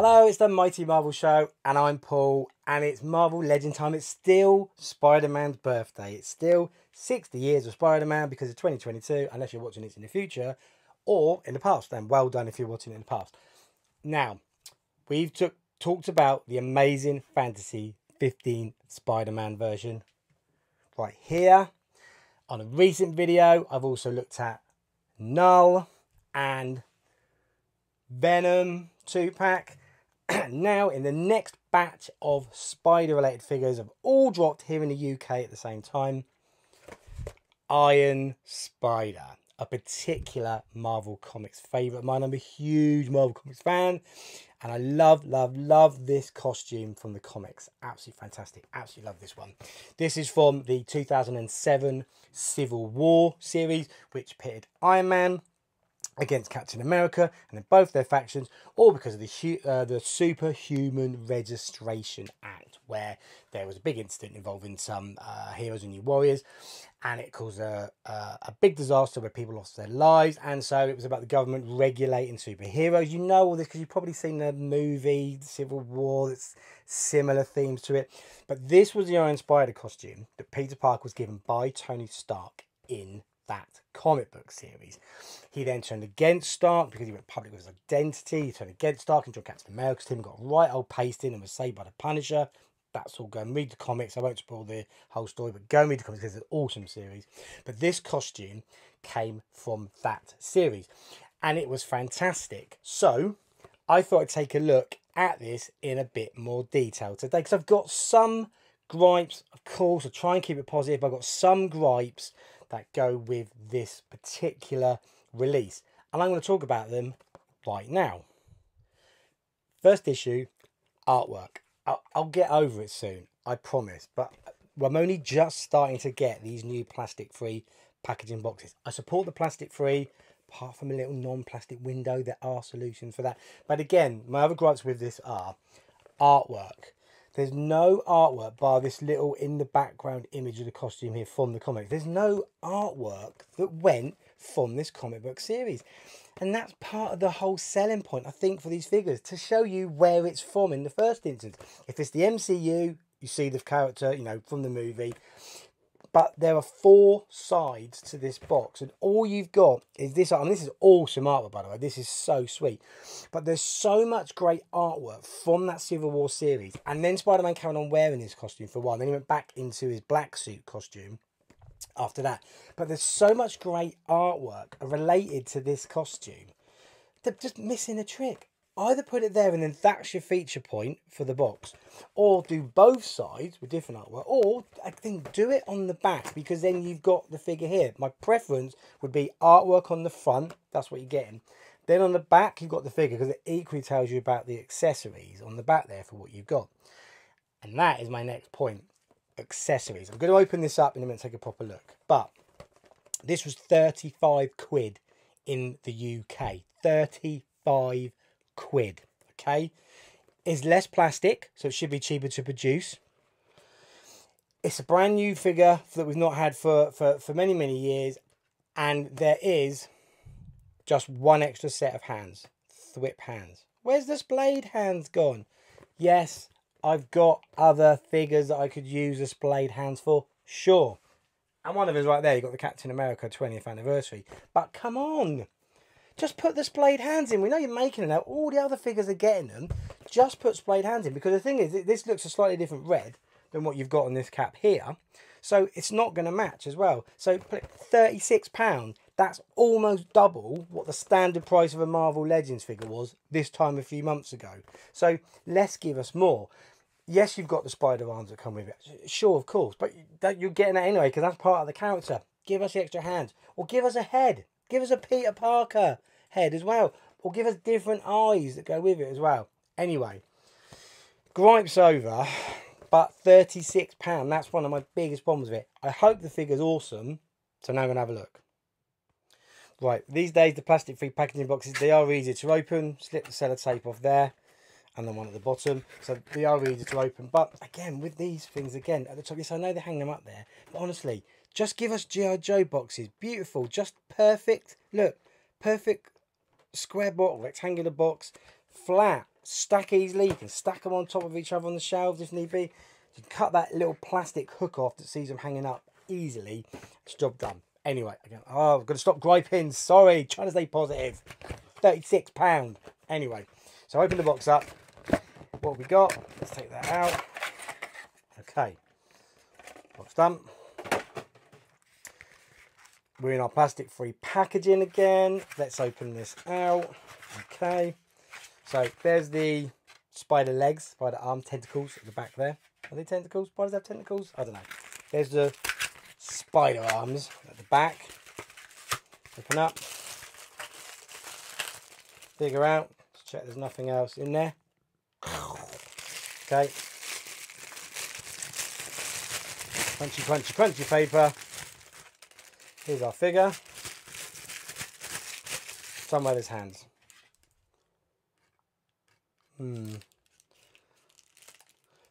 Hello, it's the Mighty Marvel Show, and I'm Paul, and it's Marvel Legend time. It's still Spider Man's birthday. It's still 60 years of Spider Man because of 2022, unless you're watching it in the future or in the past. Then well done if you're watching it in the past. Now, we've took, talked about the amazing fantasy 15 Spider Man version right here. On a recent video, I've also looked at Knull and Venom 2 pack. now, in the next batch of spider related figures have all dropped here in the UK at the same time. Iron Spider, a particular Marvel Comics favourite of mine. I'm a huge Marvel Comics fan and I love, love, love this costume from the comics. Absolutely fantastic. Absolutely love this one. This is from the 2007 Civil War series, which pitted Iron Man against Captain America and in both their factions, all because of the uh, the Superhuman Registration Act, where there was a big incident involving some uh, heroes and new warriors, and it caused a, a, a big disaster where people lost their lives, and so it was about the government regulating superheroes. You know all this because you've probably seen the movie Civil War. That's similar themes to it, but this was the Iron Spider costume that Peter Parker was given by Tony Stark in that comic book series. He then turned against Stark because he went public with his identity. He turned against Stark and joined Captain America's team, got right old pasting and was saved by the Punisher. That's all go and read the comics. I won't spoil the whole story, but go and read the comics because it's an awesome series. But this costume came from that series and it was fantastic. So I thought I'd take a look at this in a bit more detail today because I've got some gripes, of course, I try and keep it positive. I've got some gripes that go with this particular release. And I'm going to talk about them right now. First issue, artwork. I'll, I'll get over it soon, I promise. But I'm only just starting to get these new plastic-free packaging boxes. I support the plastic-free, apart from a little non-plastic window. There are solutions for that. But again, my other gripes with this are artwork. There's no artwork bar this little in the background image of the costume here from the comic. There's no artwork that went from this comic book series. And that's part of the whole selling point, I think, for these figures, to show you where it's from in the first instance. If it's the MCU, you see the character, you know, from the movie. But there are four sides to this box, and all you've got is this. Mean, this is awesome artwork, by the way. This is so sweet. But there's so much great artwork from that Civil War series, and then Spider-Man carried on wearing his costume for a while. Then he went back into his black suit costume after that. But there's so much great artwork related to this costume. They're just missing a trick either put it there and then that's your feature point for the box or do both sides with different artwork or I think do it on the back because then you've got the figure here. My preference would be artwork on the front that's what you're getting. Then on the back you've got the figure because it equally tells you about the accessories on the back there for what you've got. And that is my next point accessories. I'm going to open this up and i'm going to take a proper look. But this was 35 quid in the uk 35 quid. Okay, is less plastic, so it should be cheaper to produce. It's a brand new figure that we've not had for, for, for many, many years. And there is just one extra set of hands. Thwip hands. Where's this splayed hands gone? Yes, I've got other figures that I could use the splayed hands for. Sure. And one of them is right there. You've got the Captain America 20th anniversary. But come on. Just put the splayed hands in. We know you're making it now. All the other figures are getting them. Just put splayed hands in. Because the thing is, this looks a slightly different red than what you've got on this cap here. So it's not going to match as well. So £36, that's almost double what the standard price of a Marvel Legends figure was this time a few months ago. So let's give us more. Yes, you've got the spider arms that come with it. Sure, of course. But you're getting that anyway because that's part of the character. Give us the extra hands. Or give us a head. Give us a Peter Parker head as well. Or give us different eyes that go with it as well. Anyway, gripes over, but £36, that's one of my biggest problems with it. I hope the figure's awesome, so now I'm going to have a look. Right, these days the plastic-free packaging boxes, they are easy to open. Slip the sellotape off there and then one at the bottom. So they are easy to open. But again, with these things, again, at the top, yes, I know they hang them up there. But honestly, just give us G.I. Joe boxes. Beautiful, just perfect. Look, perfect square box, rectangular box, flat, stack easily. You can stack them on top of each other on the shelves if need be. You can cut that little plastic hook off that sees them hanging up easily. It's job done. Anyway, again, oh, I've got to stop griping. Sorry, trying to stay positive. £36. Anyway, so open the box up. What we got? Let's take that out. Okay, box done. We're in our plastic free packaging again. Let's open this out. Okay. So there's the spider legs, spider arm tentacles at the back there. Are they tentacles? Spiders have tentacles? I don't know. There's the spider arms at the back. Open up. Figure out. Check there's nothing else in there. Okay. Crunchy, crunchy, crunchy paper. Here's our figure. Somewhere there's hands. Hmm.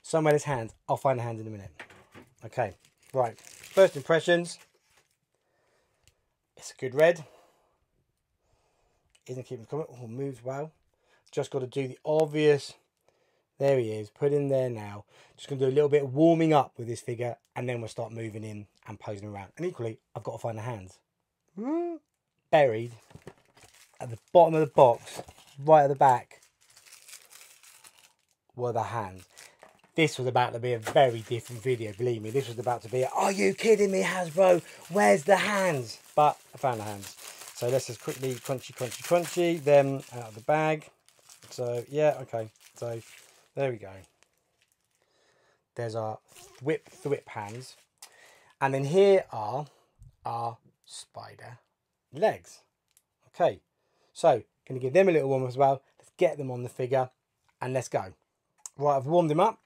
Somewhere there's hands. I'll find the hands in a minute. Okay, right. First impressions. It's a good red. Isn't keeping coming. Oh, moves well. Just got to do the obvious. There he is. Put in there now. Just going to do a little bit warming up with this figure. And then we'll start moving in and posing around. And equally, I've got to find the hands. Hmm? Buried at the bottom of the box, right at the back, were the hands. This was about to be a very different video, believe me. This was about to be, a, are you kidding me, Hasbro? Where's the hands? But I found the hands. So let's just quickly crunchy, crunchy, crunchy them out of the bag. So yeah, okay. So there we go. There's our thwip thwip hands. And then here are our spider legs. Okay, so going to give them a little warm as well. Let's get them on the figure and let's go. Right, I've warmed him up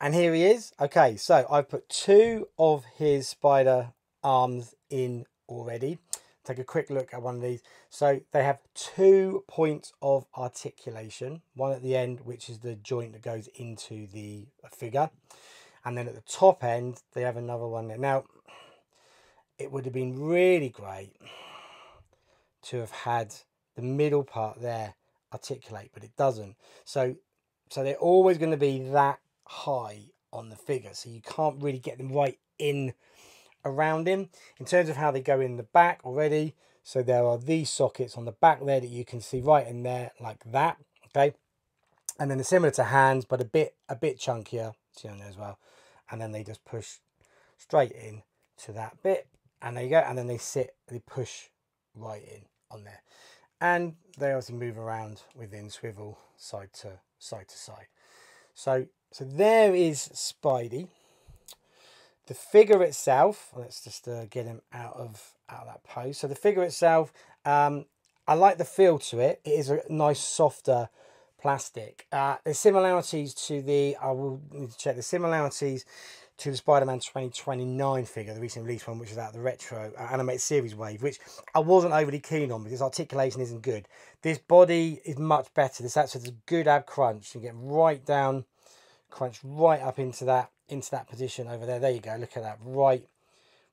and here he is. Okay, so I've put two of his spider arms in already. Take a quick look at one of these. So they have two points of articulation. One at the end, which is the joint that goes into the figure. And then at the top end, they have another one there. Now, it would have been really great to have had the middle part there articulate, but it doesn't. So so they're always going to be that high on the figure. So you can't really get them right in around him. In terms of how they go in the back already, so there are these sockets on the back there that you can see right in there like that. Okay. And then they're similar to hands, but a bit a bit chunkier. See on there as well. And then they just push straight in to that bit. And there you go. And then they sit, they push right in on there. And they obviously move around within swivel side to side to side. So, so there is Spidey. The figure itself, let's just uh, get him out of out of that pose. So the figure itself, um, I like the feel to it. It is a nice softer plastic. Uh, there's similarities to the, I will need to check the similarities to the Spider-Man 2099 figure, the recent release one, which is out of the retro uh, animated series wave, which I wasn't overly keen on because articulation isn't good. This body is much better. This actually has a good ab crunch. You get right down, crunch right up into that into that position over there. There you go. Look at that. Right,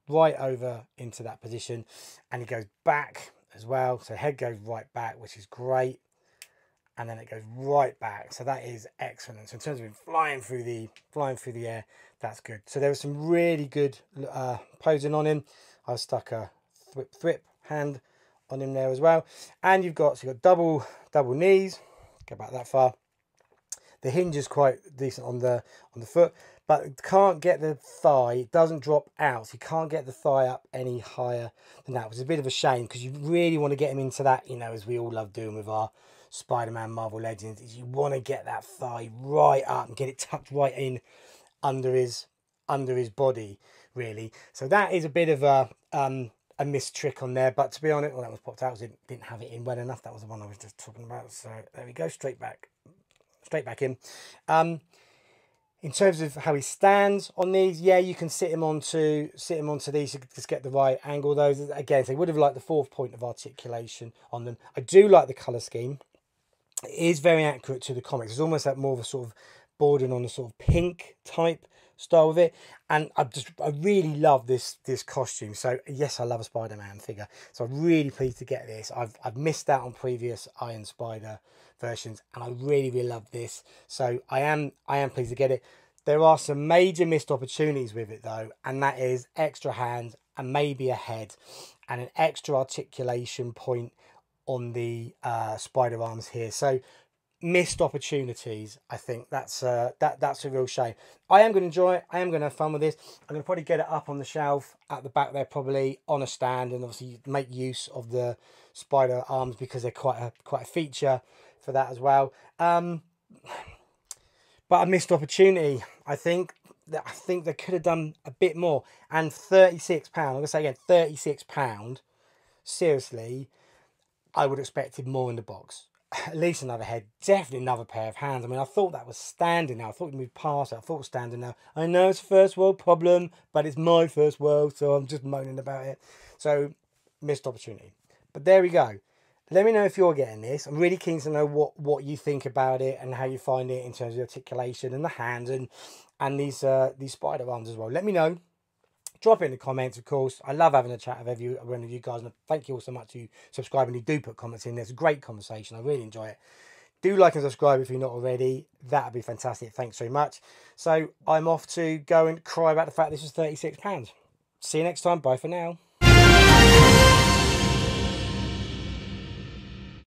right over into that position, and it goes back as well. So head goes right back, which is great and then it goes right back. So that is excellent. So in terms of flying through the flying through the air, that's good. So there was some really good uh, posing on him. I stuck a thwip thwip hand on him there as well. And you've got so you've got double double knees. Go back that far. The hinge is quite decent on the on the foot, but can't get the thigh. It doesn't drop out. So you can't get the thigh up any higher than that, which is a bit of a shame because you really want to get him into that, you know, as we all love doing with our Spider-Man Marvel Legends is you want to get that thigh right up and get it tucked right in under his under his body really. So that is a bit of a um a missed trick on there but to be honest well that was popped out didn't, didn't have it in well enough. That was the one I was just talking about. So there we go straight back straight back in. Um in terms of how he stands on these, yeah, you can sit him onto sit him onto these to just get the right angle. Those again, they would have liked the fourth point of articulation on them. I do like the color scheme. it is very accurate to the comics. It's almost like more of a sort of bordering on a sort of pink type style with it. And I just I really love this this costume. So yes, I love a Spider-Man figure. So I'm really pleased to get this. I've I've missed out on previous Iron Spider versions, and I really really love this. So I am I am pleased to get it. There are some major missed opportunities with it though, and that is extra hands and maybe a head and an extra articulation point on the uh, spider arms here. So missed opportunities. I think that's uh, that that's a real shame. I am going to enjoy it. I am going to have fun with this. I'm going to probably get it up on the shelf at the back there, probably on a stand, and obviously make use of the spider arms because they're quite a quite a feature for that as well. Um, but a missed opportunity. I think that I think they could have done a bit more. And thirty six pound. I'm gonna say again, thirty six pound. Seriously, I would have expected more in the box. At least another head, definitely another pair of hands. I mean, I thought that was standing now. I thought we moved past it. I thought standing now. I know it's a first world problem, but it's my first world, so I'm just moaning about it. So, missed opportunity. But there we go. Let me know if you're getting this. I'm really keen to know what, what you think about it and how you find it in terms of articulation and the hands and and these uh, these spider arms as well. Let me know drop it in the comments, of course. I love having a chat with every one of you guys, and thank you all so much to subscribe and you do put comments in. There's a great conversation. I really enjoy it. Do like and subscribe if you're not already. That'd be fantastic. Thanks very much. So I'm off to go and cry about the fact this is £36. See you next time. Bye for now.